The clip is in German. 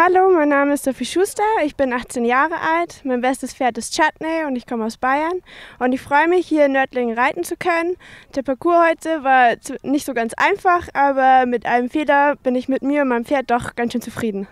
Hallo, mein Name ist Sophie Schuster, ich bin 18 Jahre alt, mein bestes Pferd ist Chutney und ich komme aus Bayern und ich freue mich, hier in Nördlingen reiten zu können. Der Parcours heute war nicht so ganz einfach, aber mit einem Fehler bin ich mit mir und meinem Pferd doch ganz schön zufrieden.